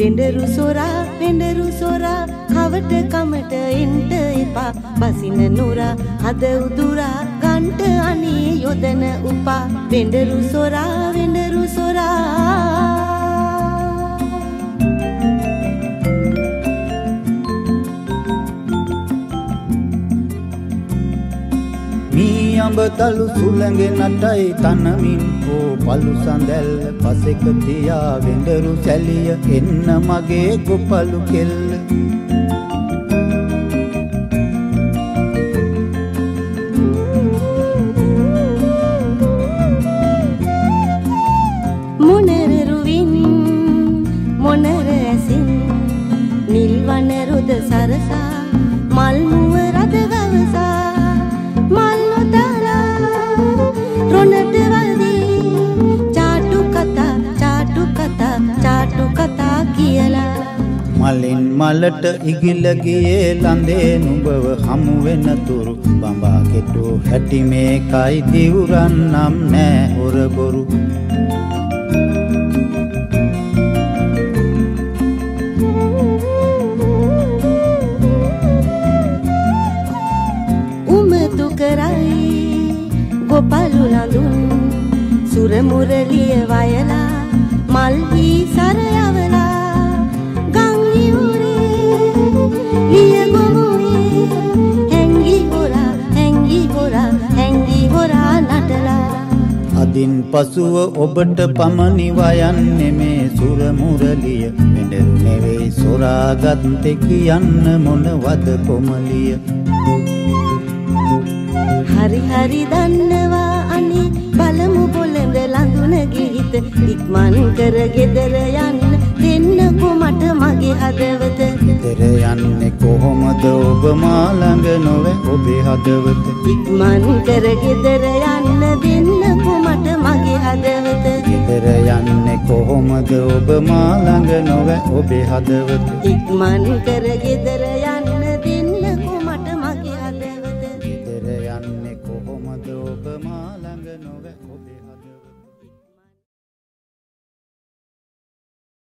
වෙඬරු සොරා වෙඬරු සොරා කවට කමට එන්ට එපා. බසින නුරා හද උදුරා. ගන්ට අනේ යොදන උපා. වෙඬරු සොරා වෙඬරු සොරා. අඹ තලු සුළඟ නටයි තනමින් හෝ පලු සඳැල්ල පසෙක තියා. වෙඬරු සැලිය එන්න මගේ ගොපලු කෙල්ල. මොනරරුවින් මොනර ඇසින් නිල්වන රුද සරසා මල් මුව රද ගවසා මලින් මලට ඉගිල ගියේ ලඳේ නුඹව හමු වෙන තුරු. බඹා කෙටු හැටි මේකයි දිවුරන් නම් නෑ හොර බොරු ගොපලු ලඳුන් සුර මුරලිය වයලා මල් වී සර යවලා අදින් පසුව ඔබට පමණි වයන්නේ මේ සුර මුරලිය. මෙඬරු නෙවෙයි සොරාගත්තේ කියන්න මොනවද කොමලිය හරි හරි දන්නවා. අනේ බලමු බොළඳ ලඳුන ගිහිත. ඉක්මන් කර ගෙදර යන්න. දෙන්නකෝ මට මගේ හදවත. ගෙදර යන්නේ කොහොමද? ඔබ මා ළඟ නොවේ ඔබේ හදවත. ඉක්මන් කර ගෙදර යන්න. දෙන්නකෝ මට මගේ හදවත. ගෙදර යන්නේ කොහොමද? ඔබ මා ළඟ නොවේ ඔබේ හදවත. ඉක්මන් කර ගෙදර යන්න